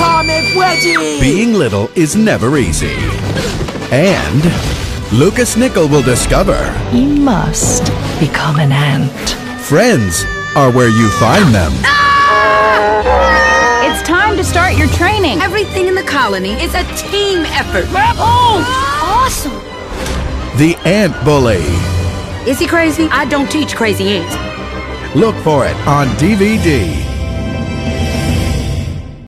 Atomic Wedgie! Being little is never easy. And Lucas Nickle will discover he must become an ant. friends are where you find them. Ah! It's time to start your training. Everything in the colony is a team effort. Oh, awesome. The Ant Bully. Is he crazy? I don't teach crazy ants. Look for it on DVD.